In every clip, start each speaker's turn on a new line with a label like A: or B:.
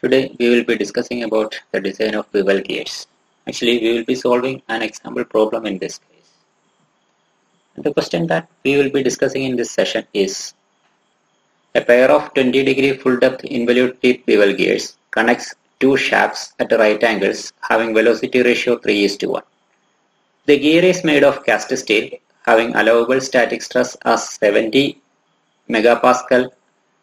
A: Today we will be discussing about the design of bevel gears. Actually we will be solving an example problem in this case. The question that we will be discussing in this session is a pair of 20 degree full depth involute teeth bevel gears connects two shafts at right angles having velocity ratio 3 is to 1. The gear is made of cast steel having allowable static stress as 70 megapascal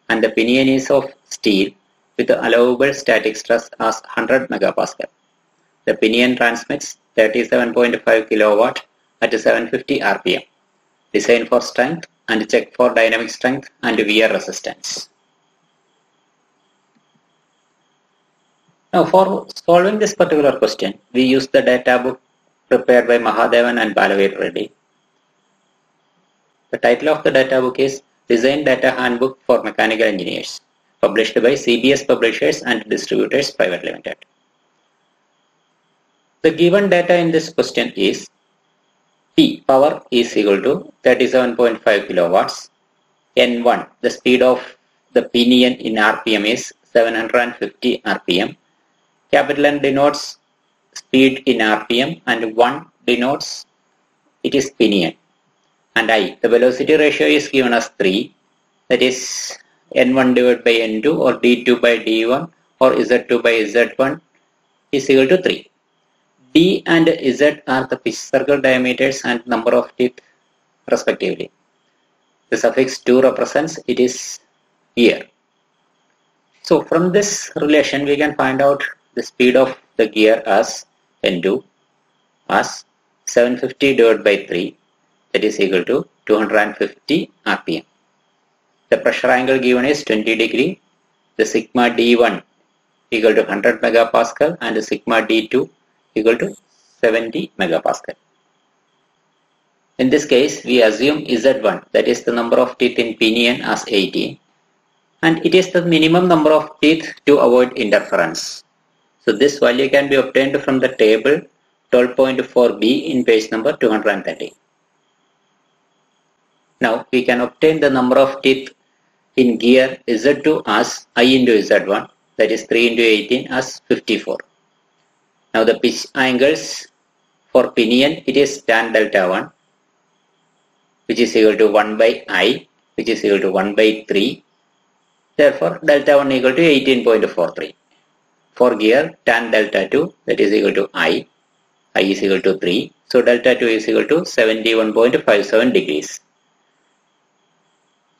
A: and the pinion is of steel with the allowable static stress as 100 MPa. The pinion transmits 37.5 kW at 750 rpm. Design for strength and check for dynamic strength and wear resistance. Now for solving this particular question, we use the data book prepared by Mahadevan and Balaveera Reddy. The title of the data book is Design Data Handbook for Mechanical Engineers, published by CBS Publishers and Distributors Private Limited. The given data in this question is P power is equal to 37.5 kilowatts. N1 the speed of the pinion in RPM is 750 RPM. Capital N denotes speed in RPM and 1 denotes it is pinion. And I the velocity ratio is given as 3 that is N1 divided by N2 or D2 by D1 or Z2 by Z1 is equal to 3. D and Z are the pitch circle diameters and number of teeth respectively. The suffix 2 represents it is gear. So from this relation we can find out the speed of the gear as N2 as 750 divided by 3 that is equal to 250 rpm. The pressure angle given is 20 degree. The sigma D1 equal to 100 megapascal and the sigma D2 equal to 70 megapascal. In this case, we assume Z1 that is the number of teeth in pinion as 18 and it is the minimum number of teeth to avoid interference. So this value can be obtained from the table 12.4b in page number 230. Now we can obtain the number of teeth in gear Z2 as I into Z1 that is 3 into 18 as 54. Now the pitch angles for pinion it is tan delta 1 which is equal to 1 by I which is equal to 1 by 3. Therefore delta 1 equal to 18.43. For gear tan delta 2 that is equal to I, I is equal to 3. So delta 2 is equal to 71.57 degrees.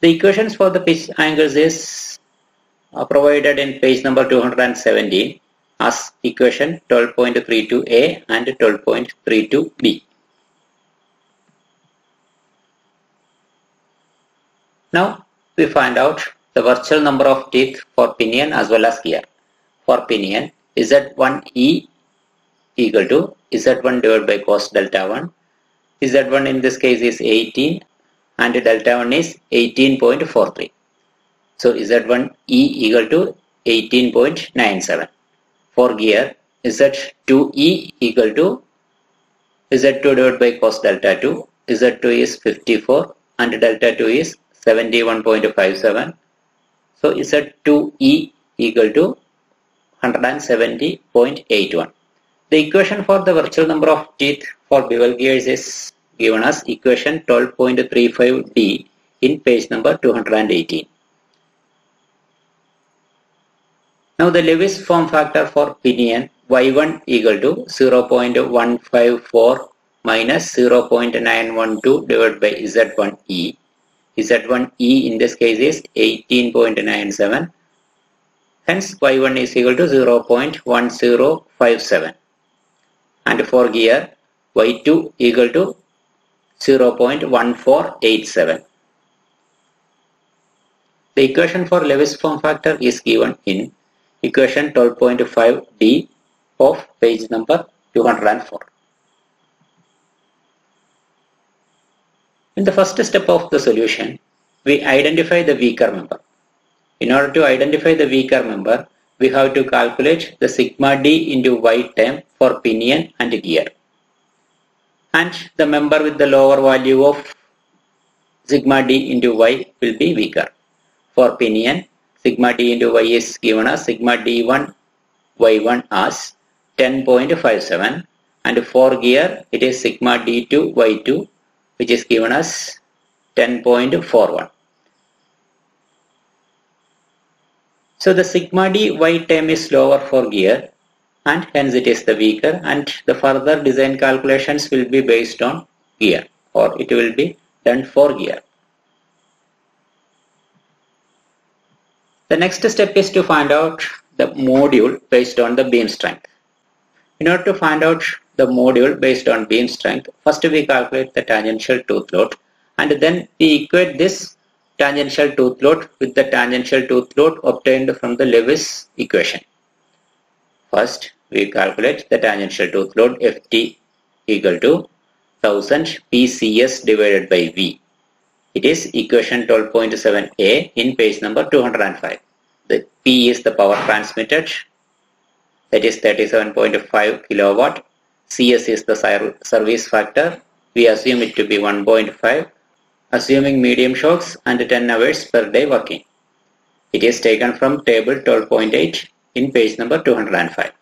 A: The equations for the pitch angles is uh, provided in page number 217 as equation 12.32a and 12.32b. Now we find out the virtual number of teeth for pinion as well as gear. For pinion, Z1E equal to Z1 divided by cos delta 1. Z1 in this case is 18 and delta 1 is 18.43. So Z1E equal to 18.97. For gear, Z2E equal to Z2 divided by cos delta 2. Z2 is 54 and delta 2 is 71.57. So Z2E equal to 170.81. The equation for the virtual number of teeth for bevel gears is given as equation 12.35d in page number 218. Now the Lewis form factor for pinion y1 equal to 0.154 minus 0.912 divided by z1e. z1e in this case is 18.97 hence y1 is equal to 0.1057 and for gear y2 equal to 0.1487. The equation for Lewis form factor is given in equation 12.5d of page number 204. In the first step of the solution, we identify the weaker member. In order to identify the weaker member, we have to calculate the sigma d into y term for pinion and gear and the member with the lower value of sigma d into y will be weaker. For pinion, sigma d into y is given as sigma d1 y1 as 10.57 and for gear it is sigma d2 y2 which is given as 10.41. So the sigma d y term is lower for gear and hence it is the weaker and the further design calculations will be based on gear or it will be done for gear. The next step is to find out the module based on the beam strength. In order to find out the module based on beam strength, first we calculate the tangential tooth load and then we equate this tangential tooth load with the tangential tooth load obtained from the Lewis equation. First, we calculate the tangential tooth load Ft equal to 1000 PCS divided by V. It is equation 12.7a in page number 205. The P is the power transmitted that is 37.5 kilowatt. CS is the service factor. We assume it to be 1.5 assuming medium shocks and 10 hours per day working. It is taken from table 12.8 in page number 205.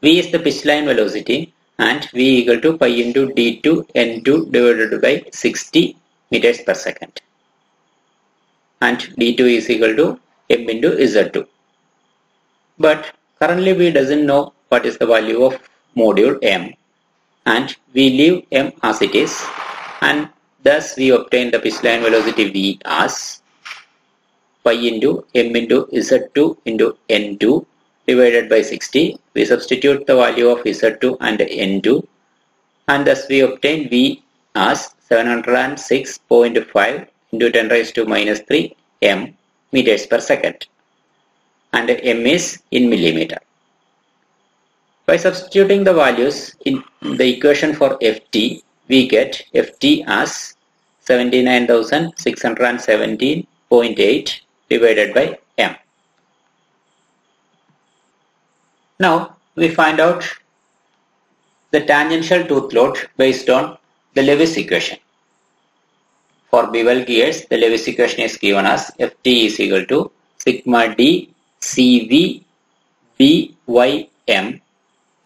A: V is the pitch line velocity and V equal to pi into D2 N2 divided by 60 meters per second. And D2 is equal to M into Z2. But currently we doesn't know what is the value of module M and we leave M as it is and thus we obtain the pitch line velocity V as pi into M into Z2 into N2 divided by 60. We substitute the value of Z2 and N2 and thus we obtain V as 706.5 into 10 raised to minus 3 m meters per second and m is in millimeter. By substituting the values in the equation for Ft, we get Ft as 79,617.8 divided by m. Now we find out the tangential tooth load based on the Lewis equation. For bevel gears, the Lewis equation is given as Ft is equal to sigma d Cv bym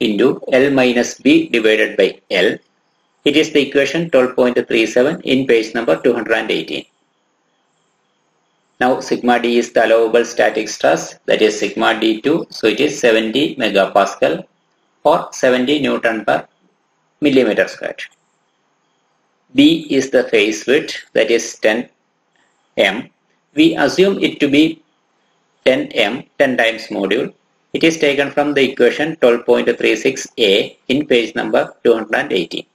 A: into L minus B divided by L. It is the equation 12.37 in page number 218. Now sigma d is the allowable static stress that is sigma d2 so it is 70 megapascal or 70 newton per millimeter squared. B is the face width that is 10 m. We assume it to be 10 m 10 times module. It is taken from the equation 12.36a in page number 218.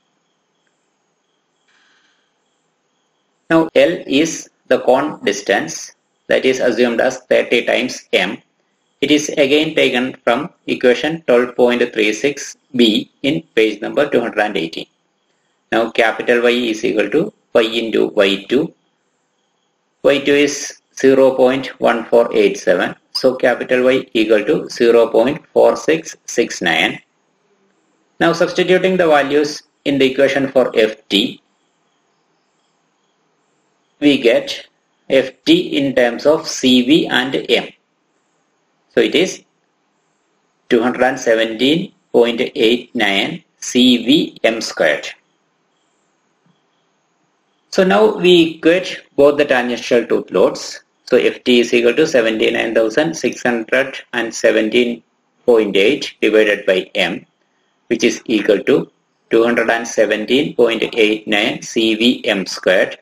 A: Now L is the cone distance that is assumed as 30 times m. It is again taken from equation 12.36b in page number 218. Now capital Y is equal to pi into y2. y2 is 0.1487. So capital Y equal to 0.4669. Now substituting the values in the equation for Ft, we get Ft in terms of Cv and M. So it is 217.89 Cv M squared. So now we equate both the tangential tooth loads. So Ft is equal to 79,617.8 divided by M which is equal to 217.89 CVM squared.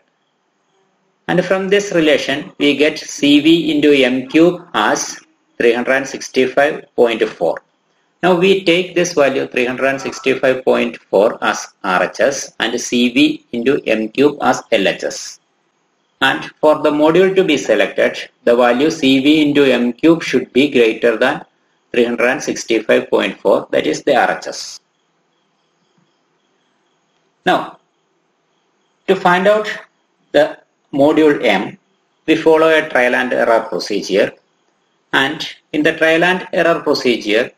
A: And from this relation we get CV into M cube as 365.4. Now we take this value 365.4 as RHS and CV into M cube as LHS. And for the module to be selected, the value CV into M cube should be greater than 365.4 that is the RHS. Now, to find out the module M, we follow a trial and error procedure and in the trial and error procedure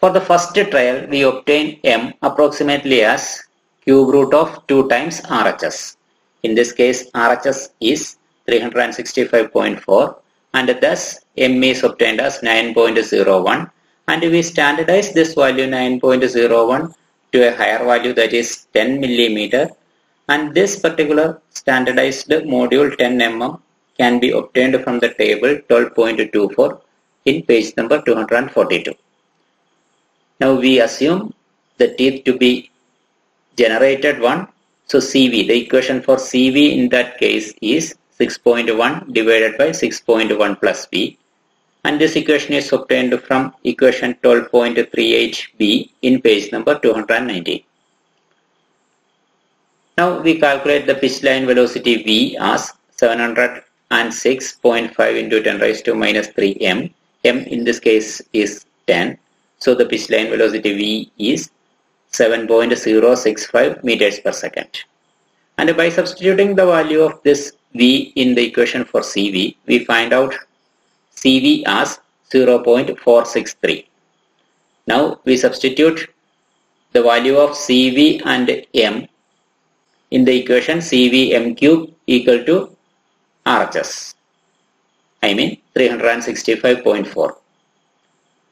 A: for the first trial, we obtain m approximately as cube root of 2 times RHS. In this case, RHS is 365.4 and thus M is obtained as 9.01 and we standardize this value 9.01 to a higher value that is 10 millimeter and this particular standardized module 10 mm can be obtained from the table 12.24 in page number 242. Now we assume the teeth to be generated one. So CV, the equation for CV in that case is 6.1 divided by 6.1 plus B. And this equation is obtained from equation 12.38B in page number 290. Now we calculate the pitch line velocity V as 706.5 into 10 raised to minus 3 m. m in this case is 10 so the pitch line velocity V is 7.065 meters per second. And by substituting the value of this V in the equation for CV, we find out CV as 0.463. Now we substitute the value of CV and M in the equation CV M cube equal to RHS. I mean 365.4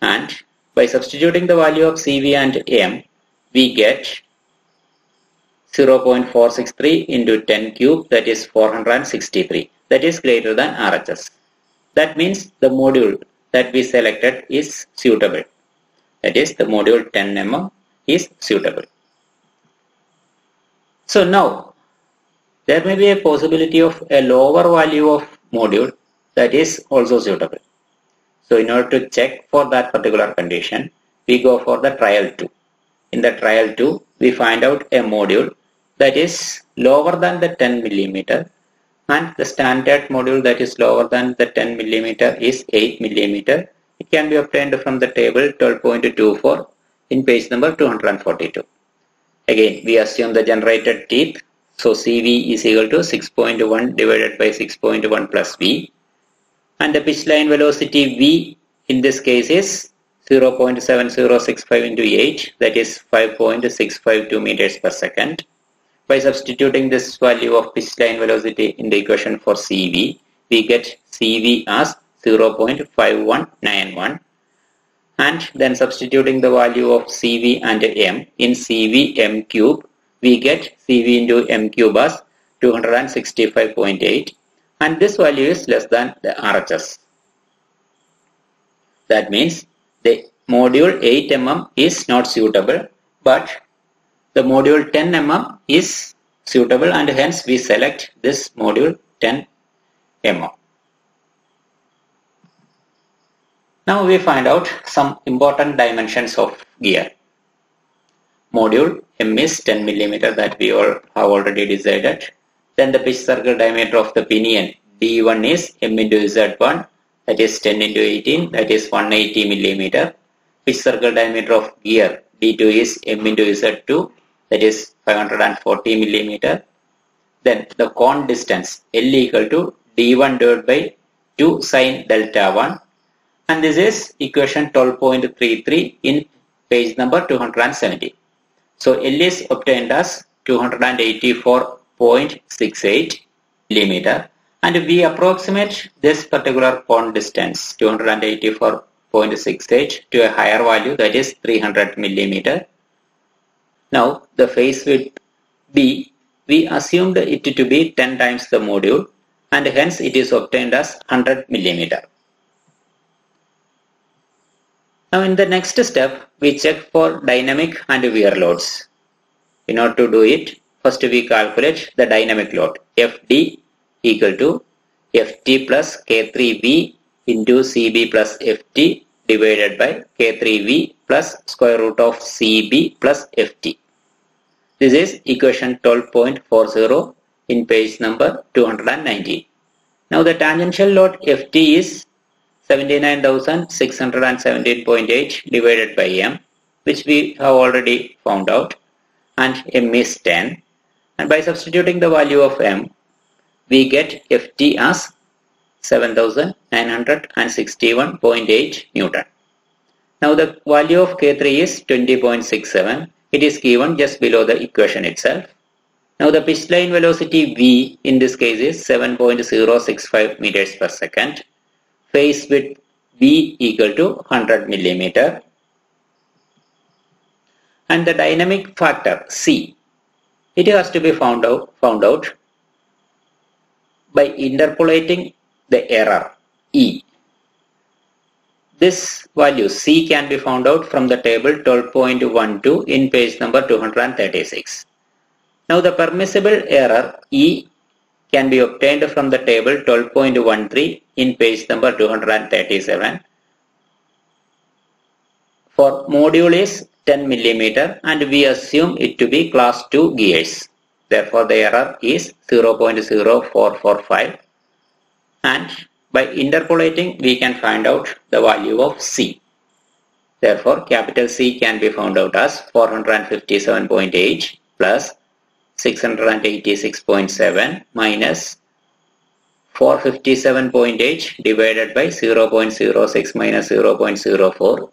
A: and by substituting the value of CV and M, we get 0.463 into 10 cube that is 463 that is greater than RHS. That means the module that we selected is suitable. That is the module 10 mm is suitable. So now there may be a possibility of a lower value of module that is also suitable. So in order to check for that particular condition, we go for the trial 2. In the trial 2, we find out a module that is lower than the 10 millimeter and the standard module that is lower than the 10 millimeter is 8 millimeter. It can be obtained from the table 12.24 in page number 242. Again, we assume the generated teeth. So CV is equal to 6.1 divided by 6.1 plus V and the pitch line velocity V in this case is 0.7065 into 8 that is 5.652 meters per second. By substituting this value of pitch line velocity in the equation for CV, we get CV as 0.5191 and then substituting the value of CV and M in CV M cube, we get CV into M cube as 265.8 and this value is less than the RHS. That means the module 8 mm is not suitable but the module 10 mm is suitable and hence we select this module 10 mm. Now we find out some important dimensions of gear. Module M is 10 mm that we all have already decided then the pitch circle diameter of the pinion D1 is M into Z1 that is 10 into 18 that is 180 millimeter. Pitch circle diameter of gear D2 is M into Z2 that is 540 millimeter. Then the cone distance L equal to D1 divided by 2 sine delta 1 and this is equation 12.33 in page number 270. So L is obtained as 284 0.68 millimeter and we approximate this particular cone distance 284.68 to a higher value that is 300 millimeter. Now the face width B we assumed it to be 10 times the module and hence it is obtained as 100 millimeter. Now in the next step we check for dynamic and wear loads. In order to do it First we calculate the dynamic load Fd equal to Ft plus K3V into Cb plus Ft divided by K3V plus square root of Cb plus Ft. This is equation 12.40 in page number 290. Now the tangential load Ft is 79,617.8 divided by m which we have already found out and m is 10 and by substituting the value of m we get Ft as 7961.8 Newton. Now the value of K3 is 20.67. It is given just below the equation itself. Now the pitch line velocity V in this case is 7.065 meters per second. Face width V equal to 100 millimeter. And the dynamic factor C, it has to be found out, found out by interpolating the error E. This value C can be found out from the table 12.12 in page number 236. Now the permissible error E can be obtained from the table 12.13 in page number 237. For module is 10 millimeter and we assume it to be class 2 gears. Therefore the error is 0.0445 and by interpolating we can find out the value of C. Therefore capital C can be found out as 457.8 plus 686.7 minus 457.8 divided by 0.06 minus 0.04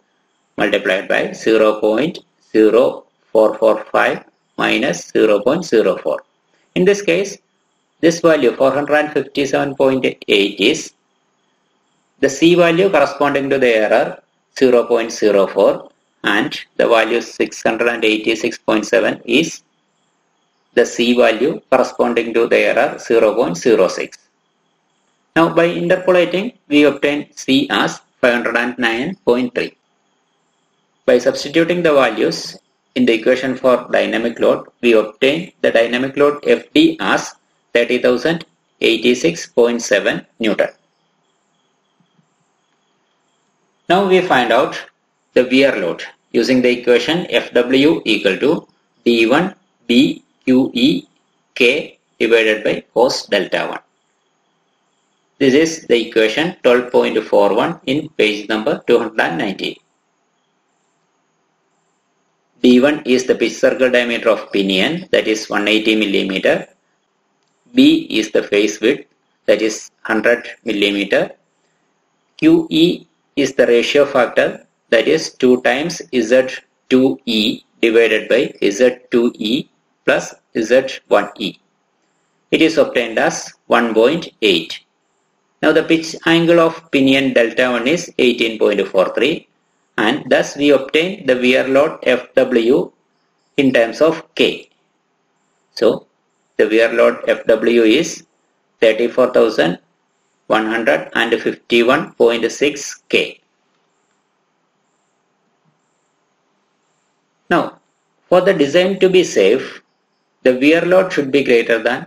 A: multiplied by 0.0445 minus 0.04. In this case, this value 457.8 is the C value corresponding to the error 0.04 and the value 686.7 is the C value corresponding to the error 0.06. Now by interpolating we obtain C as 509.3. By substituting the values in the equation for dynamic load we obtain the dynamic load FD as 30,086.7 Newton. Now we find out the wear load using the equation FW equal to D1 B QE K divided by cos delta 1. This is the equation 12.41 in page number 290. D1 is the pitch circle diameter of pinion that is 180 millimeter. B is the face width that is 100 millimeter. QE is the ratio factor that is 2 times Z2E divided by Z2E plus Z1E. It is obtained as 1.8. Now the pitch angle of pinion delta 1 is 18.43 and thus we obtain the wear load FW in terms of K. So the wear load FW is 34,151.6 K. Now for the design to be safe the wear load should be greater than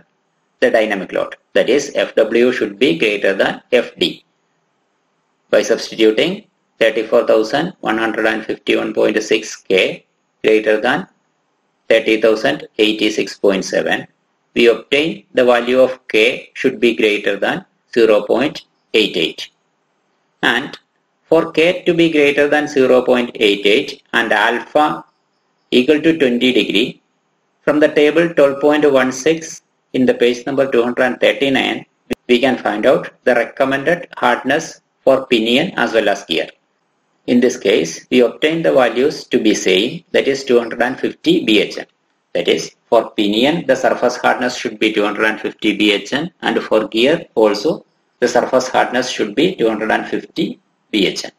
A: the dynamic load. That is, FW should be greater than FD. By substituting 34,151.6 K greater than 30,086.7, we obtain the value of K should be greater than 0.88. And for K to be greater than 0.88 and alpha equal to 20 degree, from the table 12.16 in the page number 239, we can find out the recommended hardness for pinion as well as gear. In this case, we obtain the values to be same that is 250 BHN. That is for pinion the surface hardness should be 250 BHN and for gear also the surface hardness should be 250 BHN.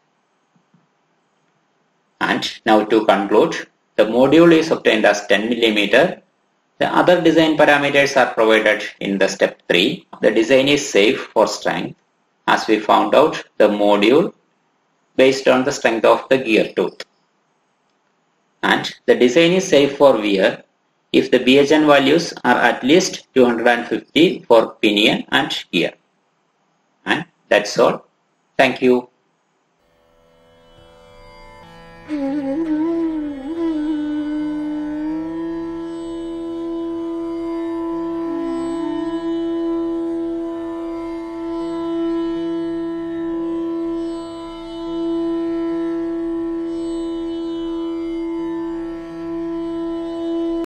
A: And now to conclude, the module is obtained as 10 mm. The other design parameters are provided in the step 3. The design is safe for strength. As we found out, the module based on the strength of the gear tooth. And the design is safe for wear if the BHN values are at least 250 for pinion and gear. And that's all. Thank you.